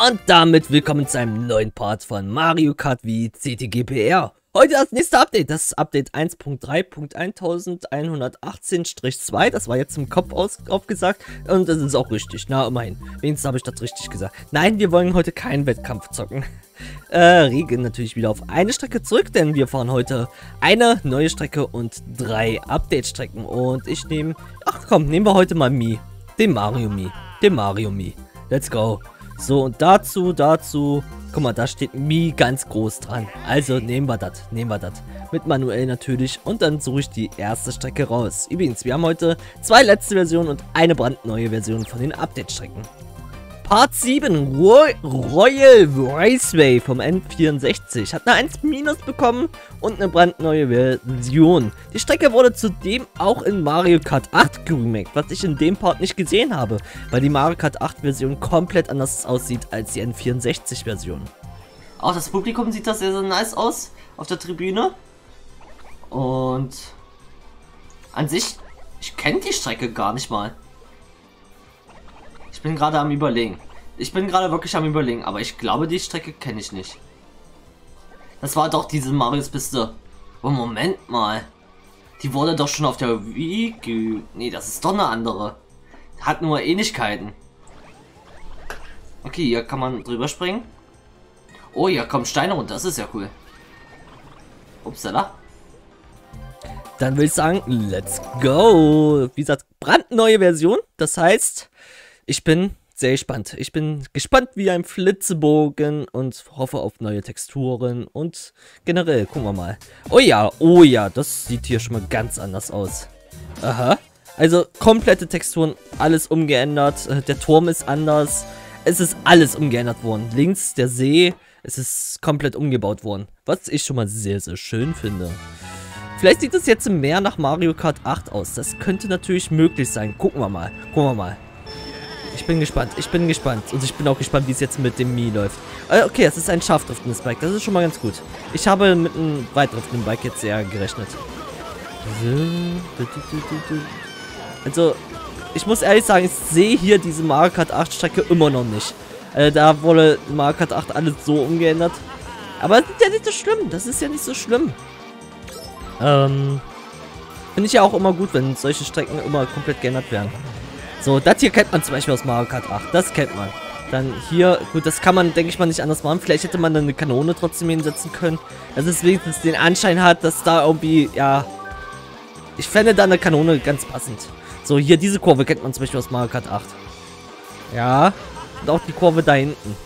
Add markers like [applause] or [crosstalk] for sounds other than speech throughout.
Und damit willkommen zu einem neuen Part von Mario Kart wie CTGPR. Heute das nächste Update, das Update 1.3.1118-2. Das war jetzt im Kopf aus, aufgesagt und das ist auch richtig. Na, immerhin. Wenigstens habe ich das richtig gesagt. Nein, wir wollen heute keinen Wettkampf zocken. [laughs] Äh, regeln natürlich wieder auf eine Strecke zurück, denn wir fahren heute eine neue Strecke und drei Update-Strecken. Und ich nehme, ach komm, nehmen wir heute mal Mi. Den Mario Mi. Den Mario Mi. Let's go. So, und dazu, dazu, guck mal, da steht Mi ganz groß dran. Also nehmen wir das, nehmen wir das. Mit manuell natürlich und dann suche ich die erste Strecke raus. Übrigens, wir haben heute zwei letzte Versionen und eine brandneue Version von den Update-Strecken. Part 7, Roy Royal Raceway vom N64, hat eine 1- bekommen und eine brandneue Version. Die Strecke wurde zudem auch in Mario Kart 8 geremaked, was ich in dem Part nicht gesehen habe, weil die Mario Kart 8 Version komplett anders aussieht als die N64 Version. Auch das Publikum sieht das sehr, sehr nice aus auf der Tribüne. Und an sich, ich kenne die Strecke gar nicht mal. Ich bin gerade am überlegen. Ich bin gerade wirklich am überlegen, aber ich glaube, die Strecke kenne ich nicht. Das war doch diese Marius Piste. Oh, Moment mal. Die wurde doch schon auf der Wii. Nee, das ist doch eine andere. Hat nur Ähnlichkeiten. Okay, hier kann man drüber springen. Oh, hier kommen Steine runter. Das ist ja cool. Upsala. Dann würde ich sagen, let's go. Wie gesagt, brandneue Version. Das heißt, ich bin sehr gespannt. Ich bin gespannt wie ein Flitzebogen und hoffe auf neue Texturen und generell, gucken wir mal. Oh ja, oh ja, das sieht hier schon mal ganz anders aus. Aha. Also komplette Texturen, alles umgeändert. Äh, der Turm ist anders. Es ist alles umgeändert worden. Links der See, es ist komplett umgebaut worden. Was ich schon mal sehr, sehr schön finde. Vielleicht sieht es jetzt mehr nach Mario Kart 8 aus. Das könnte natürlich möglich sein. Gucken wir mal. Gucken wir mal. Ich bin gespannt. Ich bin gespannt. Und ich bin auch gespannt, wie es jetzt mit dem Mi läuft. Äh, okay, es ist ein scharfdriftendes Bike. Das ist schon mal ganz gut. Ich habe mit einem weitdriftenden Bike jetzt sehr gerechnet. Also, ich muss ehrlich sagen, ich sehe hier diese Mario Kart 8 Strecke immer noch nicht. Äh, da wurde Mario Kart 8 alles so umgeändert. Aber das ist ja nicht so schlimm. Das ist ja nicht so schlimm. Ähm, finde ich ja auch immer gut, wenn solche Strecken immer komplett geändert werden. So, das hier kennt man zum Beispiel aus Mario Kart 8. Das kennt man. Dann hier, gut, das kann man, denke ich mal, nicht anders machen. Vielleicht hätte man dann eine Kanone trotzdem hinsetzen können. Dass es wenigstens den Anschein hat, dass da irgendwie, ja... Ich fände da eine Kanone ganz passend. So, hier diese Kurve kennt man zum Beispiel aus Mario Kart 8. Ja. Und auch die Kurve da hinten.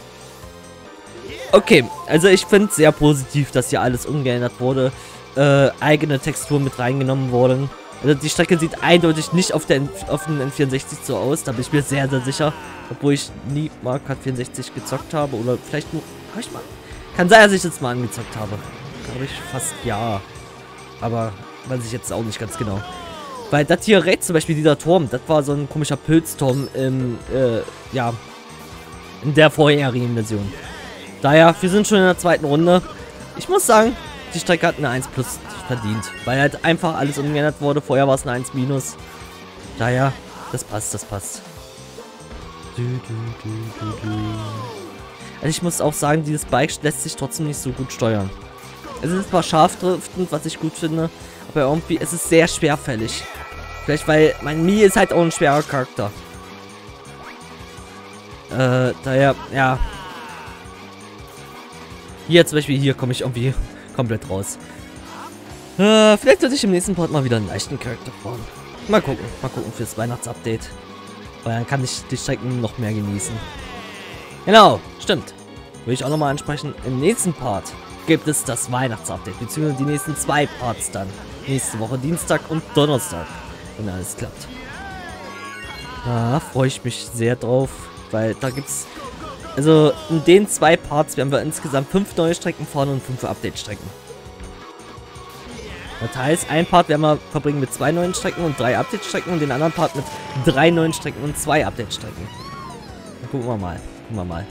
Okay, also ich finde es sehr positiv, dass hier alles umgeändert wurde. Äh, eigene Texturen mit reingenommen wurden. Also die Strecke sieht eindeutig nicht auf, der, auf den N64 so aus. Da bin ich mir sehr, sehr sicher. Obwohl ich nie Mario Kart 64 gezockt habe. Oder vielleicht nur... Hab ich mal... Kann sein, dass ich jetzt mal angezockt habe. Glaube ich fast ja. Aber weiß ich jetzt auch nicht ganz genau. Weil das hier rechts zum Beispiel, dieser Turm, das war so ein komischer Pilzturm im, äh, ja, in der vorherigen Version. Daher, wir sind schon in der zweiten Runde. Ich muss sagen, die Strecke hat eine 1 plus verdient. Weil halt einfach alles umgeändert wurde. Vorher war es eine 1 minus. Daher, das passt, das passt. Also ich muss auch sagen, dieses Bike lässt sich trotzdem nicht so gut steuern. Es ist zwar scharfdriftend, was ich gut finde, aber irgendwie, es ist sehr schwerfällig. Vielleicht, weil mein Mi ist halt auch ein schwerer Charakter. Äh, daher, ja. Hier zum Beispiel, hier komme ich irgendwie komplett raus. Äh, vielleicht sollte ich im nächsten Part mal wieder einen leichten Charakter fahren. Mal gucken, mal gucken fürs Weihnachtsupdate. Weil dann kann ich die Strecken noch mehr genießen. Genau, stimmt. Will ich auch nochmal ansprechen. Im nächsten Part gibt es das Weihnachtsupdate, beziehungsweise die nächsten zwei Parts dann. Nächste Woche Dienstag und Donnerstag, wenn alles klappt. Da freue ich mich sehr drauf, weil da gibt's... Also in den zwei Parts werden wir insgesamt fünf neue Strecken fahren und fünf Update-Strecken. Das heißt, ein Part werden wir verbringen mit zwei neuen Strecken und drei Update-Strecken und den anderen Part mit drei neuen Strecken und zwei Update-Strecken. Gucken wir mal. Gucken wir mal.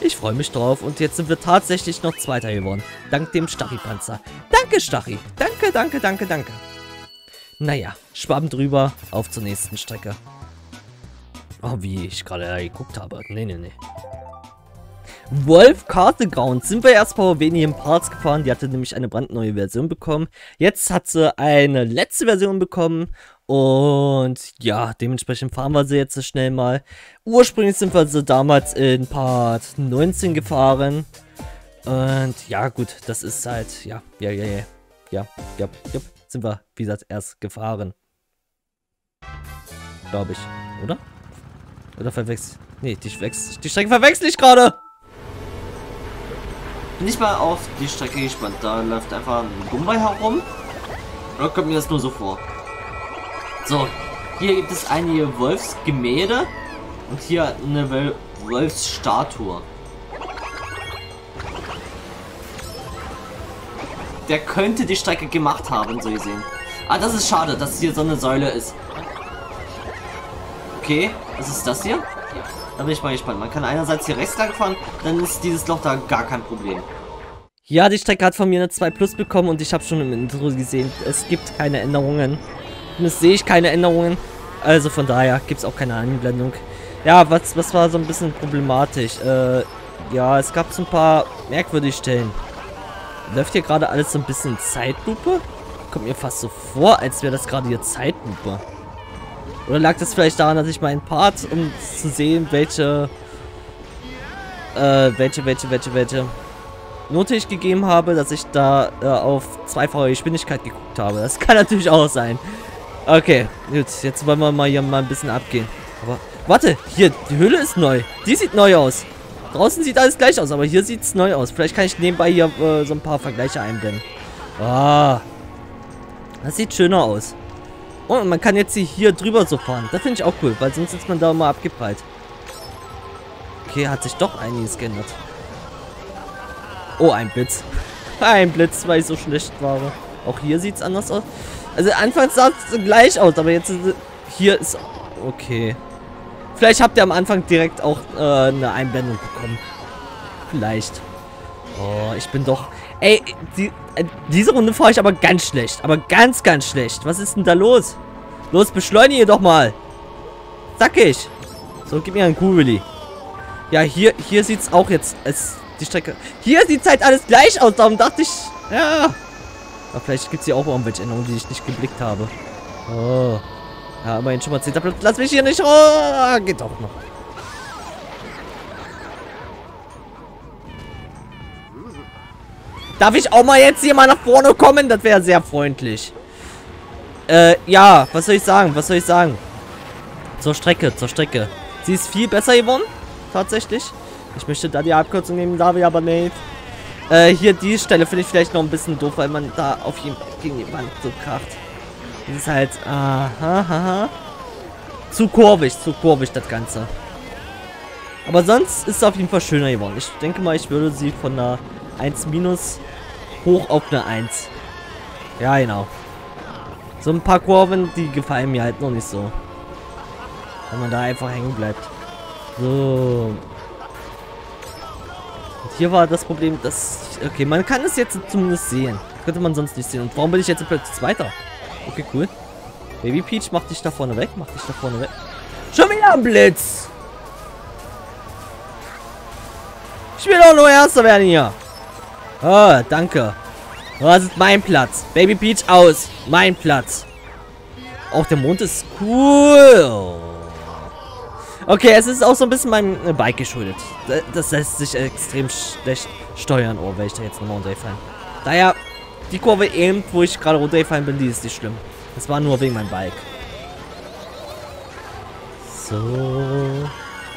Ich freue mich drauf und jetzt sind wir tatsächlich noch Zweiter geworden. Dank dem Stachy-Panzer. Danke, Stachy. Danke, danke, danke, danke. Naja, Schwamm drüber. Auf zur nächsten Strecke. Oh, wie ich gerade geguckt habe. Nee, nee, nee. Wolf Carteground sind wir erst vor wenigen Parts gefahren. Die hatte nämlich eine brandneue Version bekommen. Jetzt hat sie eine letzte Version bekommen. Und ja, dementsprechend fahren wir sie jetzt so schnell mal. Ursprünglich sind wir sie damals in Part 19 gefahren. Und ja, gut, das ist halt, ja, ja, ja, ja, ja, ja, ja, sind wir, wie gesagt, erst gefahren. Glaube ich, oder? Oder verwechsel... Nee, die, die Strecke verwechsel ich gerade! Nicht mal auf die Strecke gespannt, da läuft einfach ein Gumball herum. Oder kommt mir das nur so vor? So, hier gibt es einige Wolfsgemälde und hier eine Wolfsstatue. Der könnte die Strecke gemacht haben, so gesehen. Ah, das ist schade, dass hier so eine Säule ist. Okay, ist das hier? Da bin ich mal gespannt. Man kann einerseits hier rechts lang fahren, dann ist dieses Loch da gar kein Problem. Ja, die Strecke hat von mir eine 2 Plus bekommen und ich habe schon im Intro gesehen, es gibt keine Änderungen. Zumindest sehe ich keine Änderungen. Also von daher gibt es auch keine Einblendung. Ja, was, was war so ein bisschen problematisch? Äh, ja, es gab so ein paar merkwürdige Stellen. Läuft hier gerade alles so ein bisschen Zeitlupe? Kommt mir fast so vor, als wäre das gerade hier Zeitlupe. Oder lag das vielleicht daran, dass ich meinen Part, um zu sehen, welche, äh, welche, welche, welche, welche Note ich gegeben habe, dass ich da äh, auf zweifache Geschwindigkeit geguckt habe. Das [laughs] kann natürlich auch sein. Okay, gut. Jetzt wollen wir mal hier mal ein bisschen abgehen. Aber, warte, hier, die Höhle ist neu. Die sieht neu aus. Draußen sieht alles gleich aus, aber hier sieht es neu aus. Vielleicht kann ich nebenbei hier äh, so ein paar Vergleiche einblenden. Ah. Das sieht schöner aus. Oh, und man kann jetzt hier drüber so fahren. Das finde ich auch cool, weil sonst ist man da immer abgeprallt. Okay, hat sich doch einiges geändert. Oh, ein Blitz. [laughs] Ein Blitz, weil ich so schlecht war. Auch hier sieht es anders aus. Also anfangs sah es gleich aus, aber jetzt hier ist... Okay. Vielleicht habt ihr am Anfang direkt auch äh, eine Einblendung bekommen. Vielleicht. Oh, ich bin doch... Ey, die, diese Runde fahre ich aber ganz schlecht. Aber ganz, ganz schlecht. Was ist denn da los? Los, beschleunige doch mal. Zackig. So, gib mir einen Kugeli. Ja, hier, hier sieht es auch jetzt... Es, die Strecke... Hier sieht es halt alles gleich aus. Darum dachte ich... Ja... Aber vielleicht gibt es hier auch irgendwelche Änderungen, die ich nicht geblickt habe. Oh. Ja, immerhin schon mal 10. Platz. Lass mich hier nicht. Oh, geht doch noch. Darf ich auch mal jetzt hier mal nach vorne kommen? Das wäre sehr freundlich. Äh, ja, was soll ich sagen? Was soll ich sagen? Zur Strecke, zur Strecke. Sie ist viel besser geworden. Tatsächlich. Ich möchte da die Abkürzung nehmen, darf ich aber nicht. Äh, hier die Stelle finde ich vielleicht noch ein bisschen doof, weil man da auf jeden gegen Wand so kracht. Das ist halt, aha, aha. Zu kurvig, zu kurvig das Ganze. Aber sonst ist es auf jeden Fall schöner geworden. Ich denke mal, ich würde sie von einer 1 minus hoch auf eine 1. Ja, genau. So ein paar Kurven, die gefallen mir halt noch nicht so. Wenn man da einfach hängen bleibt. So, hier war das Problem, dass... Okay, man kann es jetzt zumindest sehen. Könnte man sonst nicht sehen. Und warum bin ich jetzt plötzlich Zweiter? Okay, cool. Baby Peach, mach dich da vorne weg. Mach dich da vorne weg. Schon wieder ein Blitz! Ich will doch nur Erster werden hier. Oh, danke. Oh, das ist mein Platz. Baby Peach aus. Mein Platz. Auch der Mond ist cool. Okay, es ist auch so ein bisschen meinem äh, Bike geschuldet. Das lässt sich extrem schlecht steuern. Oh, werde ich da jetzt nochmal runtergefallen. Daher, die Kurve eben, wo ich gerade runtergefallen bin, die ist nicht schlimm. Das war nur wegen meinem Bike. So.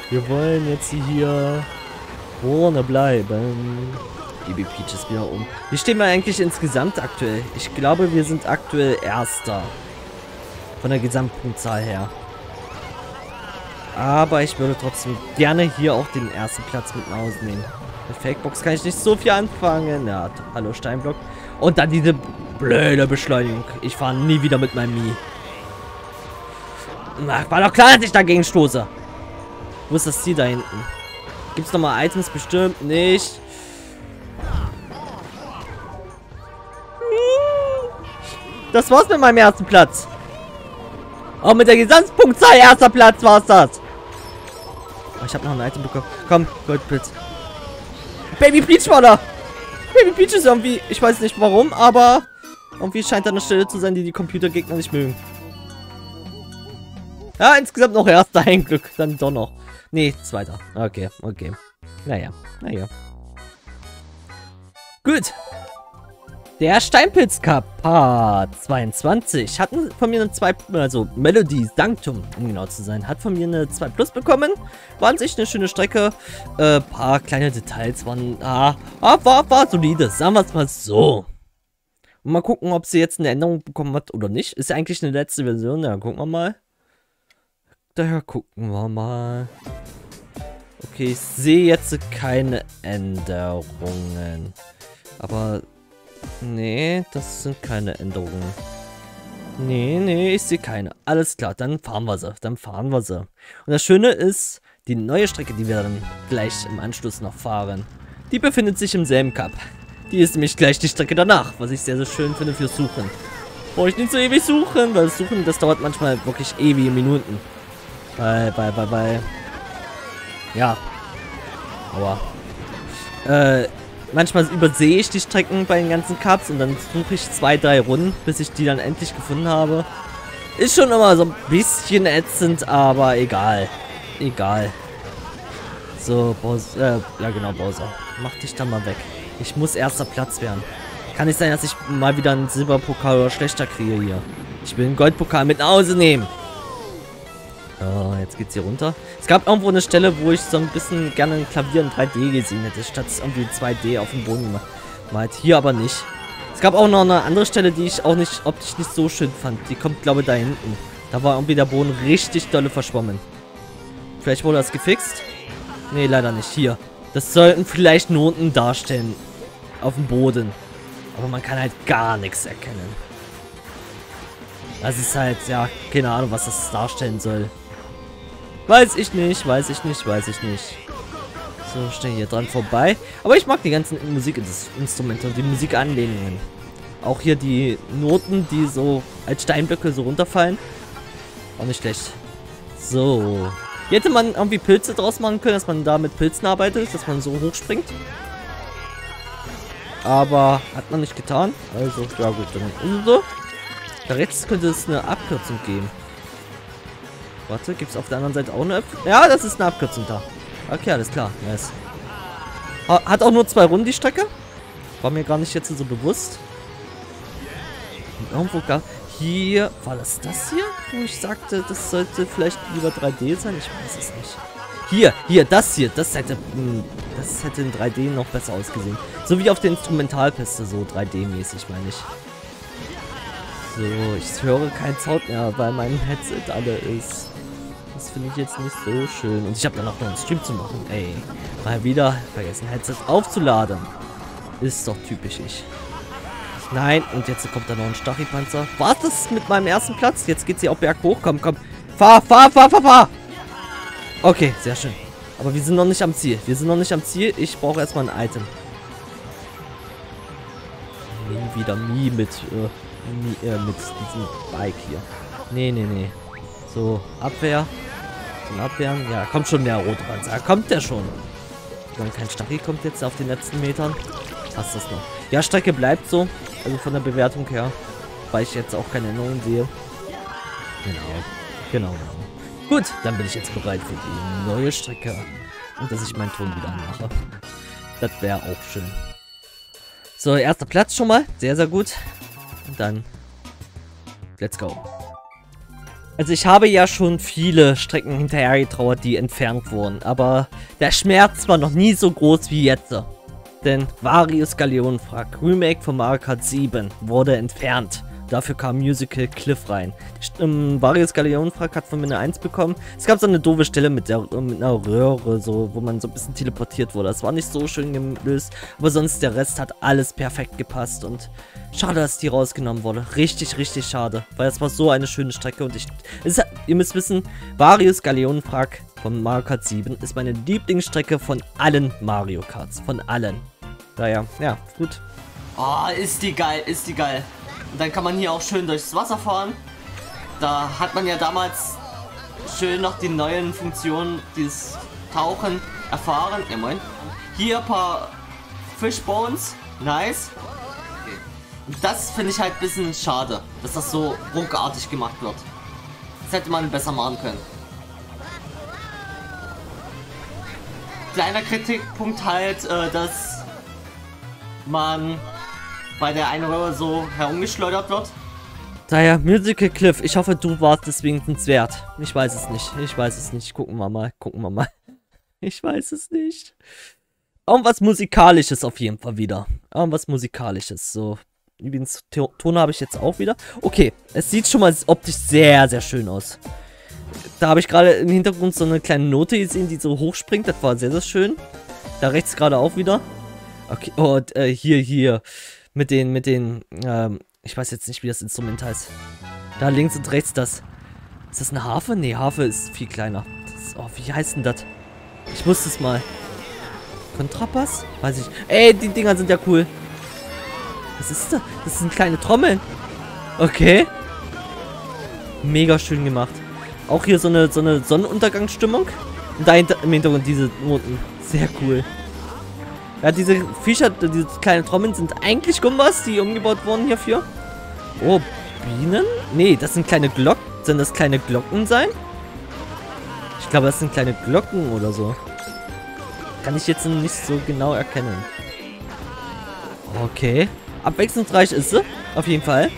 Wir wollen jetzt hier vorne bleiben. Baby Peach ist wieder um. Wie stehen wir eigentlich insgesamt aktuell? Ich glaube, wir sind aktuell Erster. Von der Gesamtpunktzahl her. Aber ich würde trotzdem gerne hier auch den ersten Platz mit nach Hause nehmen. Mit Fakebox kann ich nicht so viel anfangen. Ja, hallo Steinblock. Und dann diese blöde Beschleunigung. Ich fahre nie wieder mit meinem Mi. Ach, war doch klar, dass ich dagegen stoße. Wo ist das Ziel da hinten? Gibt es nochmal Items? Bestimmt nicht. Das war's mit meinem ersten Platz. Auch mit der Gesamtpunktzahl erster Platz war's das. Oh, ich habe noch ein Item bekommen. Komm, Goldblitz. Baby Peach war da! Baby Peach ist irgendwie, ich weiß nicht warum, aber irgendwie scheint da eine Stelle zu sein, die die Computergegner nicht mögen. Ja, insgesamt noch erster, [laughs] ein Glück. Dann doch noch. Nee, zweiter. Okay, okay. Naja, naja. Gut. Der Steinpilz Cup Part 22 hatten von mir eine 2, also Melody Sanctum, um genau zu sein, hat von mir eine 2 Plus bekommen. War an sich eine schöne Strecke. Äh, paar kleine Details waren, ah, ah war, war solide, sagen wir es mal so. Und mal gucken, ob sie jetzt eine Änderung bekommen hat oder nicht. Ist ja eigentlich eine letzte Version, ja, gucken wir mal. Daher gucken wir mal. Okay, ich sehe jetzt keine Änderungen. Aber Nee, das sind keine Änderungen. Nee, nee, ich sehe keine. Alles klar, dann fahren wir sie. Dann fahren wir sie. Und das Schöne ist, die neue Strecke, die wir dann gleich im Anschluss noch fahren, die befindet sich im selben Cup. Die ist nämlich gleich die Strecke danach, was ich sehr, sehr schön finde fürs Suchen. Brauche ich nicht so ewig suchen, weil das Suchen, das dauert manchmal wirklich ewige Minuten. Weil, weil, weil, weil. Ja. Aua. Äh, manchmal übersehe ich die Strecken bei den ganzen Cups und dann suche ich zwei, drei Runden, bis ich die dann endlich gefunden habe. Ist schon immer so ein bisschen ätzend, aber egal. Egal. So, Bowser, äh, ja genau, Bowser. Mach dich dann mal weg. Ich muss erster Platz werden. Kann nicht sein, dass ich mal wieder einen Silberpokal oder schlechter kriege hier. Ich will einen Goldpokal mit nach Hause nehmen. Oh, jetzt geht's hier runter. Es gab irgendwo eine Stelle, wo ich so ein bisschen gerne ein Klavier in 3D gesehen hätte, statt irgendwie 2D auf dem Boden gemacht. Hier aber nicht. Es gab auch noch eine andere Stelle, die ich auch nicht optisch nicht so schön fand. Die kommt, glaube ich, da hinten. Da war irgendwie der Boden richtig dolle verschwommen. Vielleicht wurde das gefixt? Nee, leider nicht. Hier. Das sollten vielleicht Noten darstellen. Auf dem Boden. Aber man kann halt gar nichts erkennen. Das ist halt, ja, keine Ahnung, was das darstellen soll. Weiß ich nicht, weiß ich nicht, weiß ich nicht. So, schnell hier dran vorbei. Aber ich mag die ganzen Musikinstrumente und die Musikanlehnungen. Auch hier die Noten, die so als Steinblöcke so runterfallen. Auch nicht schlecht. So. Hier hätte man irgendwie Pilze draus machen können, dass man da mit Pilzen arbeitet, dass man so hochspringt. Aber hat man nicht getan. Also, ja gut, dann ist es so. Da rechts könnte es eine Abkürzung geben. Warte, gibt es auf der anderen Seite auch eine Abkürzung? Ja, das ist eine Abkürzung da. Okay, alles klar. Nice. Hat auch nur zwei Runden die Strecke. War mir gar nicht jetzt so bewusst. Und irgendwo gar... Hier... War das das hier? Wo ich sagte, das sollte vielleicht lieber 3D sein? Ich weiß es nicht. Hier, hier, das hier. Das hätte... Hm, das hätte in 3D noch besser ausgesehen. So wie auf der Instrumentalpiste, so 3D-mäßig, meine ich. So, ich höre keinen Sound mehr, weil mein Headset alle ist. Das finde ich jetzt nicht so schön. Und ich habe dann auch noch einen Stream zu machen. Ey, mal wieder vergessen, Headset aufzuladen. Ist doch typisch ich. Nein, und jetzt kommt da noch ein Stachelpanzer. Was ist mit meinem ersten Platz? Jetzt geht's hier auch berghoch. Komm, komm. Fahr, fahr, fahr, fahr, fahr. Okay, sehr schön. Aber wir sind noch nicht am Ziel. Wir sind noch nicht am Ziel. Ich brauche erstmal ein Item. Nie wieder Mii mit, äh, äh, mit diesem Bike hier. Nee, nee, nee. So, Abwehr. Zum Abwehren. Ja, kommt schon der rote Panzer. Kommt der schon. Wenn kein Stachel kommt jetzt auf den letzten Metern. Passt das noch. Ja, Strecke bleibt so. Also von der Bewertung her. Weil ich jetzt auch keine Änderungen sehe. Genau. Genau, genau. Gut, dann bin ich jetzt bereit für die neue Strecke. Und dass ich meinen Ton wieder anmache. Das wäre auch schön. So, erster Platz schon mal. Sehr, sehr gut. Und dann... Let's go. Also ich habe ja schon viele Strecken hinterhergetrauert, die entfernt wurden. Aber der Schmerz war noch nie so groß wie jetzt. Denn Varius Galeonenfrag, Remake von Mario Kart 7, wurde entfernt. Dafür kam Musical Cliff rein. Ähm, Varius Galeonenfrag hat von mir eine 1 bekommen. Es gab so eine doofe Stelle mit, der, mit einer Röhre, so, wo man so ein bisschen teleportiert wurde. Das war nicht so schön gelöst, aber sonst der Rest hat alles perfekt gepasst und schade, dass die rausgenommen wurde. Richtig, richtig schade, weil es war so eine schöne Strecke und ich... Ist, ihr müsst wissen, Varius Galeonenfrag von Mario Kart 7 ist meine Lieblingsstrecke von allen Mario Karts. Von allen. Daher, ja, gut. Oh, ist die geil, ist die geil. Und dann kann man hier auch schön durchs Wasser fahren. Da hat man ja damals schön noch die neuen Funktionen, dieses Tauchen erfahren. Ja, moin. Hier ein paar Fishbones. Nice. Okay. Das finde ich halt ein bisschen schade, dass das so ruckartig gemacht wird. Das hätte man besser machen können. Kleiner Kritikpunkt halt, äh, dass man bei der Röhre so herumgeschleudert wird. Daher, Musical Cliff, ich hoffe, du warst es wenigstens wert. Ich weiß es nicht. Ich weiß es nicht. Gucken wir mal. Gucken wir mal. [laughs] Ich weiß es nicht. Irgendwas Musikalisches auf jeden Fall wieder. Irgendwas Musikalisches. So. Übrigens, Ton habe ich jetzt auch wieder. Okay, es sieht schon mal optisch sehr, sehr schön aus. Da habe ich gerade im Hintergrund so eine kleine Note gesehen, die so hochspringt. Das war sehr, sehr schön. Da rechts gerade auch wieder. Okay, und äh, hier, hier. Mit den, mit den, ähm, ich weiß jetzt nicht, wie das Instrument heißt. Da links und rechts das. Ist das eine Harfe? Nee, Harfe ist viel kleiner. Das, oh, wie heißt denn das? Ich wusste es mal. Kontrabass? Weiß ich. Ey, die Dinger sind ja cool. Was ist das? Das sind kleine Trommeln. Okay. Mega schön gemacht. Auch hier so eine, so eine Sonnenuntergangsstimmung. Und dahinter im Hintergrund diese Noten. Sehr cool. Ja, diese Viecher, diese kleinen Trommeln sind eigentlich Gumbas, die umgebaut wurden hierfür. Oh, Bienen? Nee, das sind kleine Glocken. Sollen das kleine Glocken sein? Ich glaube, das sind kleine Glocken oder so. Kann ich jetzt nicht so genau erkennen. Okay. Abwechslungsreich ist sie. Auf jeden Fall.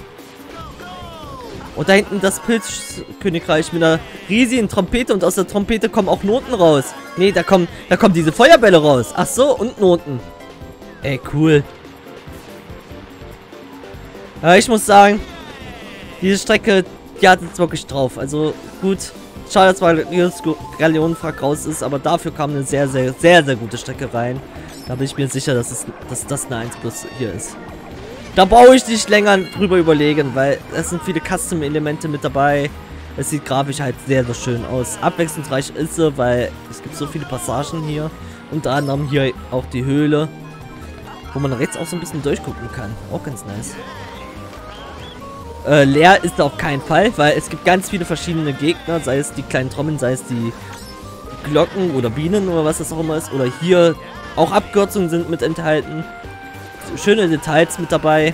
Und da hinten das Pilzkönigreich mit einer riesigen Trompete und aus der Trompete kommen auch Noten raus. Nee, da kommen, da kommen diese Feuerbälle raus. Ach so, und Noten. Ey, cool. Ja, ich muss sagen, diese Strecke, die hat jetzt wirklich drauf. Also gut, schade, dass Valerius Galeonenfrag raus ist, aber dafür kam eine sehr, sehr, sehr, sehr gute Strecke rein. Da bin ich mir sicher, dass, es, dass das eine 1 Plus hier ist. Da brauche ich nicht länger drüber überlegen, weil es sind viele Custom-Elemente mit dabei. Es sieht grafisch halt sehr, sehr schön aus. Abwechslungsreich ist sie, weil es gibt so viele Passagen hier. Unter anderem hier auch die Höhle, wo man rechts auch so ein bisschen durchgucken kann. Auch ganz nice. Äh, leer ist auf keinen Fall, weil es gibt ganz viele verschiedene Gegner, sei es die kleinen Trommeln, sei es die Glocken oder Bienen oder was das auch immer ist. Oder hier auch Abkürzungen sind mit enthalten schöne Details mit dabei.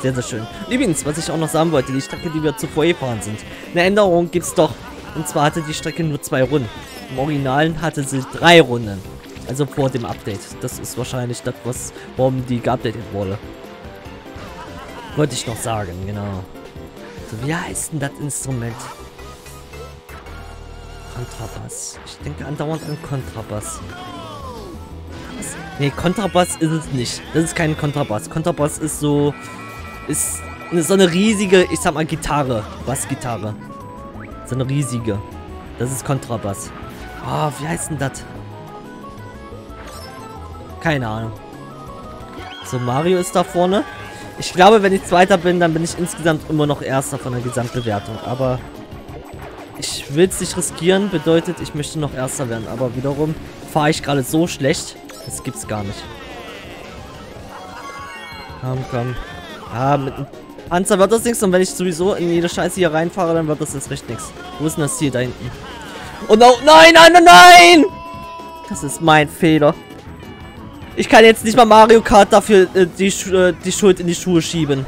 Sehr, sehr schön. übrigens, was ich auch noch sagen wollte, die Strecke, die wir zuvor gefahren sind. Eine Änderung gibt es doch. Und zwar hatte die Strecke nur zwei Runden. Im Originalen hatte sie drei Runden. Also vor dem Update. Das ist wahrscheinlich das, was, warum die geupdatet wurde. Wollte ich noch sagen, genau. So, wie heißt denn das Instrument? Kontrabass. Ich denke andauernd an Kontrabass. Nee, Kontrabass ist es nicht. Das ist kein Kontrabass. Kontrabass ist so... Ist so eine riesige, ich sag mal, Gitarre. Bassgitarre. So eine riesige. Das ist Kontrabass. Ah, oh, wie heißt denn das? Keine Ahnung. So, Mario ist da vorne. Ich glaube, wenn ich Zweiter bin, dann bin ich insgesamt immer noch Erster von der Gesamtbewertung. Aber ich will es nicht riskieren. Bedeutet, ich möchte noch Erster werden. Aber wiederum fahre ich gerade so schlecht, das gibt's gar nicht. Komm, komm. Ah, mit Panzer wird das nichts. Und wenn ich sowieso in jede Scheiße hier reinfahre, dann wird das jetzt recht nichts. Wo ist denn das Ziel da hinten? Oh no, nein, nein, nein, nein! Das ist mein Fehler. Ich kann jetzt nicht mal Mario Kart dafür äh, die, äh, die Schuld in die Schuhe schieben.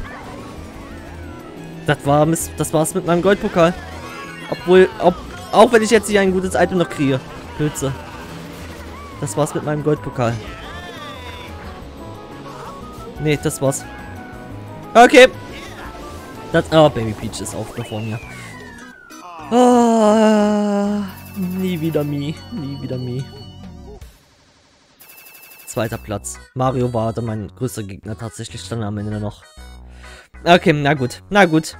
Das war das war's mit meinem Goldpokal. Obwohl, ob, auch wenn ich jetzt hier ein gutes Item noch kriege. Blödsinn. Das war's mit meinem Goldpokal. Nee, das war's. Okay. Das, oh, Baby Peach ist auch da vor mir. Oh, nie wieder Mi. Nie wieder Mi. Zweiter Platz. Mario war dann mein größter Gegner tatsächlich dann am Ende noch. Okay, na gut. Na gut.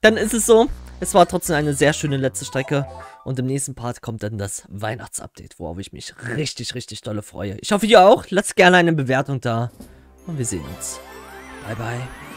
Dann ist es so. Es war trotzdem eine sehr schöne letzte Strecke. Und im nächsten Part kommt dann das Weihnachtsupdate, worauf ich mich richtig, richtig dolle freue. Ich hoffe, ihr auch. Lasst gerne eine Bewertung da. Und wir sehen uns. Bye, bye.